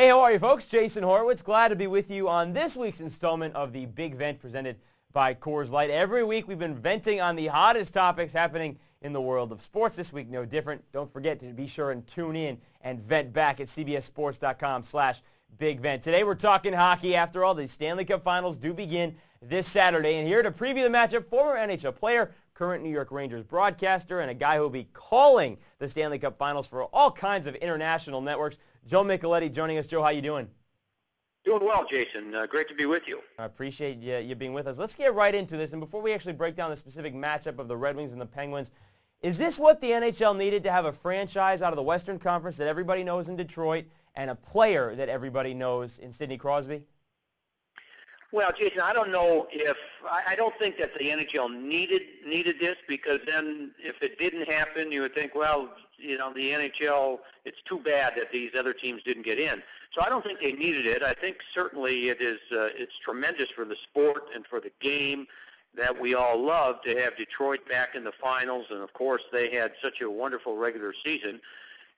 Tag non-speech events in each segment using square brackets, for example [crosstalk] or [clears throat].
Hey, how are you folks? Jason Horowitz, glad to be with you on this week's installment of the Big Vent presented by Coors Light. Every week we've been venting on the hottest topics happening in the world of sports. This week no different. Don't forget to be sure and tune in and vent back at cbssports.com slash big vent. Today we're talking hockey. After all, the Stanley Cup Finals do begin this Saturday. And here to preview the matchup, former NHL player, current New York Rangers broadcaster, and a guy who will be calling the Stanley Cup Finals for all kinds of international networks, Joe Micheletti joining us. Joe, how you doing? Doing well, Jason. Uh, great to be with you. I appreciate you, you being with us. Let's get right into this. And before we actually break down the specific matchup of the Red Wings and the Penguins, is this what the NHL needed to have a franchise out of the Western Conference that everybody knows in Detroit and a player that everybody knows in Sidney Crosby? Well, Jason, I don't know if I don't think that the NHL needed needed this because then if it didn't happen, you would think, well, you know, the NHL, it's too bad that these other teams didn't get in. So I don't think they needed it. I think certainly it is uh, it's tremendous for the sport and for the game that we all love to have Detroit back in the finals, and of course they had such a wonderful regular season.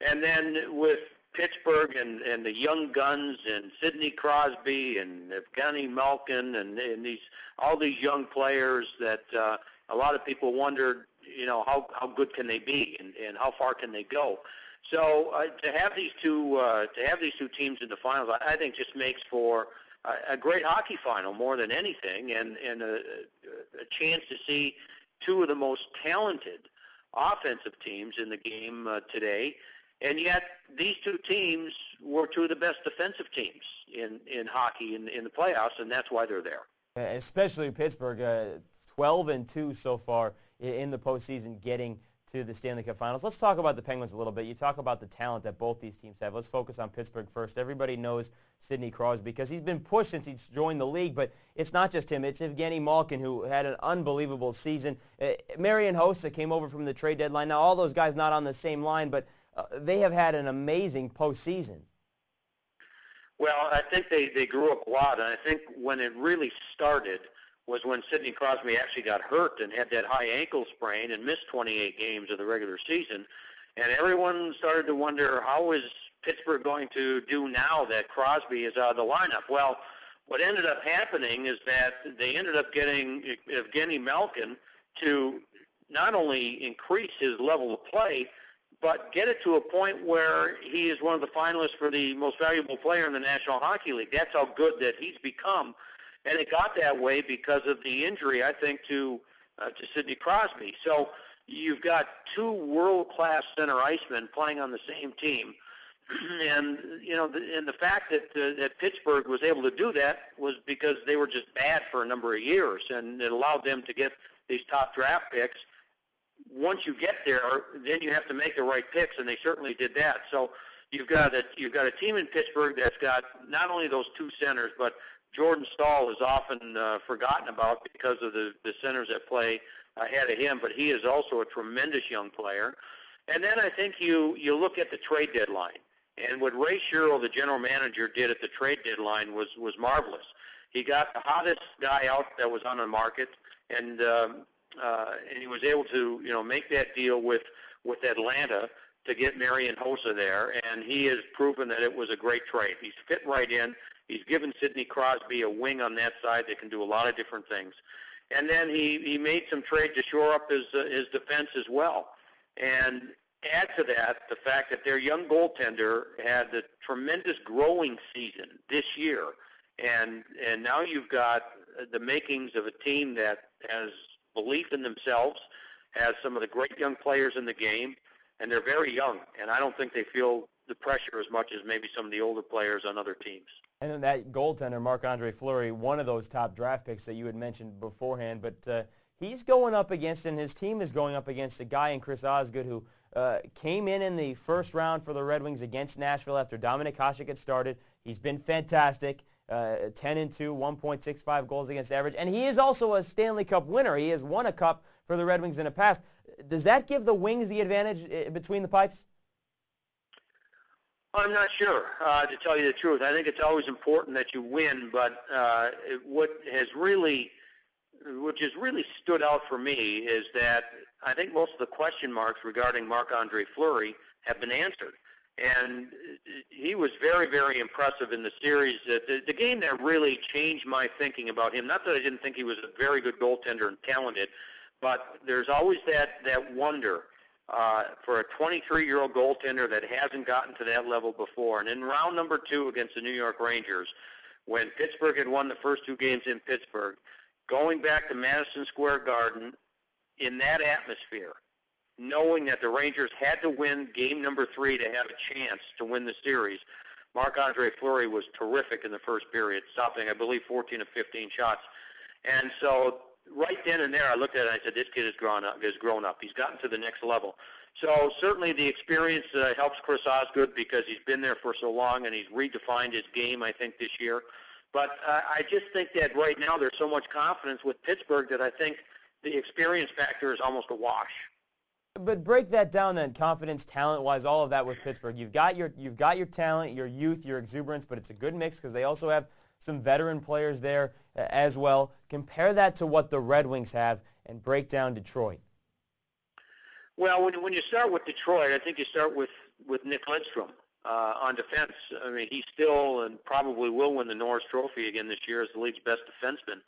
And then with Pittsburgh and, and the young guns and Sidney Crosby and Evgeny Malkin and, and these all these young players that uh, a lot of people wondered, you know, how how good can they be and, and how far can they go. So uh, to have these two uh, to have these two teams in the finals, I, I think just makes for a, great hockey final more than anything, and and a, a chance to see two of the most talented offensive teams in the game uh, today and yet, these two teams were two of the best defensive teams in, in hockey in, in the playoffs, and that's why they're there. Especially Pittsburgh, uh, 12 and 2 so far in the postseason, getting to the Stanley Cup Finals. Let's talk about the Penguins a little bit. You talk about the talent that both these teams have. Let's focus on Pittsburgh first. Everybody knows Sidney Crosby because he's been pushed since he's joined the league, but it's not just him. It's Evgeny Malkin who had an unbelievable season. Uh, Marian Hossa came over from the trade deadline. Now, all those guys not on the same line, but uh, they have had an amazing postseason. Well, I think they, they grew up a lot, and I think when it really started was when Sidney Crosby actually got hurt and had that high ankle sprain and missed 28 games of the regular season. And everyone started to wonder, how is Pittsburgh going to do now that Crosby is out of the lineup? Well, what ended up happening is that they ended up getting Evgeny Malkin to not only increase his level of play, but get it to a point where he is one of the finalists for the most valuable player in the National Hockey League. That's how good that he's become, and it got that way because of the injury, I think, to uh, to Sidney Crosby. So you've got two world-class center icemen playing on the same team, [clears throat] and you know, the, and the fact that uh, that Pittsburgh was able to do that was because they were just bad for a number of years, and it allowed them to get these top draft picks once you get there, then you have to make the right picks, and they certainly did that. So you've got a you've got a team in Pittsburgh that's got not only those two centers, but Jordan Staal is often uh, forgotten about because of the the centers that play ahead of him, but he is also a tremendous young player. And then I think you you look at the trade deadline, and what Ray Shero, the general manager, did at the trade deadline was was marvelous. He got the hottest guy out that was on the market, and um, uh, and he was able to, you know, make that deal with with Atlanta to get Marian Hossa there, and he has proven that it was a great trade. He's fit right in. He's given Sidney Crosby a wing on that side that can do a lot of different things. And then he, he made some trade to shore up his uh, his defense as well. And add to that the fact that their young goaltender had a tremendous growing season this year, and and now you've got the makings of a team that has belief in themselves, has some of the great young players in the game, and they're very young. And I don't think they feel the pressure as much as maybe some of the older players on other teams. And then that goaltender, Marc-Andre Fleury, one of those top draft picks that you had mentioned beforehand, but uh, he's going up against, and his team is going up against a guy in Chris Osgood who uh, came in in the first round for the Red Wings against Nashville after Dominik Hasek had started. He's been fantastic uh, 10 and 2, 1.65 goals against average, and he is also a Stanley Cup winner. He has won a cup for the Red Wings in the past. Does that give the Wings the advantage uh, between the pipes? I'm not sure, uh, to tell you the truth. I think it's always important that you win, but uh, what has really, which has really stood out for me is that I think most of the question marks regarding Marc-Andre Fleury have been answered. and he was very, very impressive in the series. The, the game that really changed my thinking about him, not that I didn't think he was a very good goaltender and talented, but there's always that, that wonder uh, for a 23-year-old goaltender that hasn't gotten to that level before. And in round number two against the New York Rangers, when Pittsburgh had won the first two games in Pittsburgh, going back to Madison Square Garden in that atmosphere, knowing that the Rangers had to win game number three to have a chance to win the series. Marc-Andre Fleury was terrific in the first period, stopping, I believe, 14 of 15 shots. And so right then and there, I looked at it and I said, this kid has grown up. Has grown up. He's gotten to the next level. So certainly the experience uh, helps Chris Osgood because he's been there for so long and he's redefined his game, I think, this year. But uh, I just think that right now there's so much confidence with Pittsburgh that I think the experience factor is almost a wash. But break that down then, confidence, talent-wise, all of that with Pittsburgh. You've got your you've got your talent, your youth, your exuberance, but it's a good mix because they also have some veteran players there uh, as well. Compare that to what the Red Wings have and break down Detroit. Well, when when you start with Detroit, I think you start with with Nick Lidstrom uh, on defense. I mean, he still and probably will win the Norris Trophy again this year as the league's best defenseman.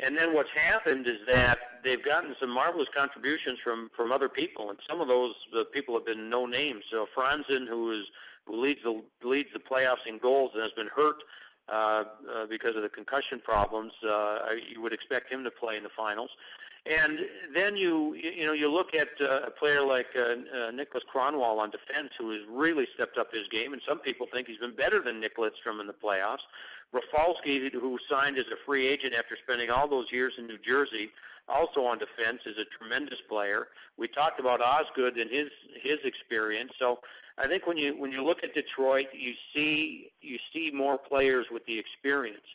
And then what's happened is that they've gotten some marvelous contributions from from other people, and some of those the people have been no names. So Franzen, who is who leads the leads the playoffs in goals and has been hurt uh, uh, because of the concussion problems, uh, you would expect him to play in the finals. And then you you know you look at uh, a player like uh, uh, Niklas Kronwall on defense, who has really stepped up his game, and some people think he's been better than Nick Lidstrom in the playoffs. Rafalski, who signed as a free agent after spending all those years in New Jersey, also on defense, is a tremendous player. We talked about Osgood and his his experience. So I think when you when you look at Detroit, you see you see more players with the experience.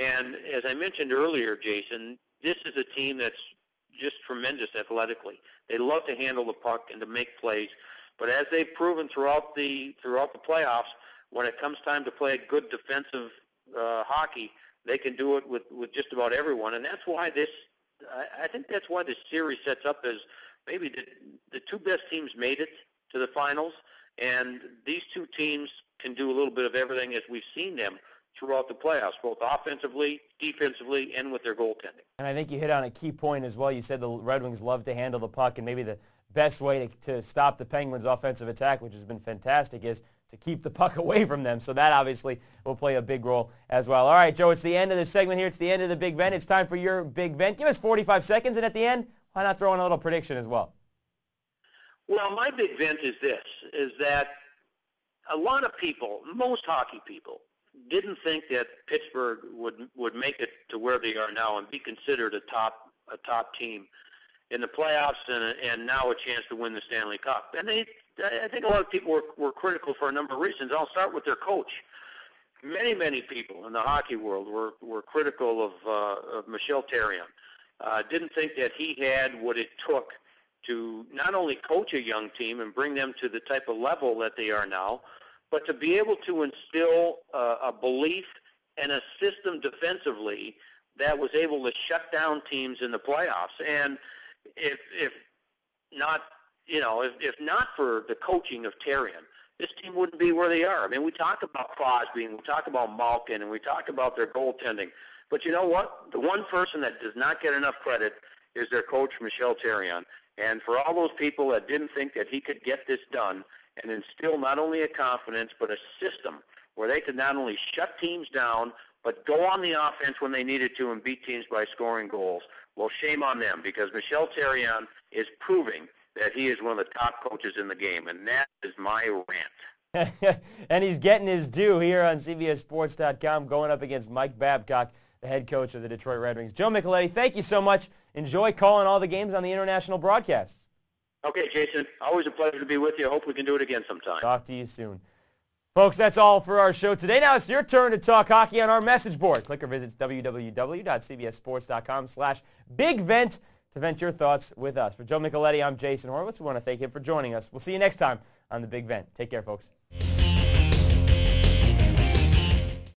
And as I mentioned earlier, Jason, this is a team that's just tremendous athletically. They love to handle the puck and to make plays. But as they've proven throughout the throughout the playoffs, when it comes time to play good defensive uh, hockey, they can do it with, with just about everyone, and that's why this. I, I think that's why this series sets up as maybe the, the two best teams made it to the finals, and these two teams can do a little bit of everything as we've seen them throughout the playoffs, both offensively, defensively, and with their goaltending. And I think you hit on a key point as well. You said the Red Wings love to handle the puck, and maybe the best way to, to stop the Penguins' offensive attack, which has been fantastic, is to keep the puck [laughs] away from them. So that obviously will play a big role as well. All right, Joe, it's the end of the segment here. It's the end of the big vent. It's time for your big vent. Give us 45 seconds, and at the end, why not throw in a little prediction as well? Well, my big vent is this, is that a lot of people, most hockey people, didn't think that Pittsburgh would would make it to where they are now and be considered a top a top team in the playoffs and and now a chance to win the Stanley Cup. And they I think a lot of people were, were critical for a number of reasons. I'll start with their coach. Many, many people in the hockey world were, were critical of, uh, of Michel Therrien. Uh, didn't think that he had what it took to not only coach a young team and bring them to the type of level that they are now, but to be able to instill uh, a belief and a system defensively that was able to shut down teams in the playoffs. And if, if not you know, if, if not for the coaching of Therrien, this team wouldn't be where they are. I mean, we talk about Crosby and we talk about Malkin and we talk about their goaltending. But you know what? The one person that does not get enough credit is their coach, Michel Therrien. And for all those people that didn't think that he could get this done and instill not only a confidence but a system where they could not only shut teams down but go on the offense when they needed to and beat teams by scoring goals, well, shame on them because Michel Therrien is proving that he is one of the top coaches in the game, and that is my rant. [laughs] and he's getting his due here on CBSSports.com going up against Mike Babcock, the head coach of the Detroit Red Wings. Joe Micheletti, thank you so much. Enjoy calling all the games on the international broadcasts. Okay, Jason. Always a pleasure to be with you. I hope we can do it again sometime. Talk to you soon. Folks, that's all for our show today. Now it's your turn to talk hockey on our message board. Click or visit www.cbssports.com slash bigvent to vent your thoughts with us. For Joe Micheletti, I'm Jason Horowitz. We want to thank him for joining us. We'll see you next time on The Big Vent. Take care, folks.